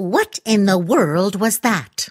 What in the world was that?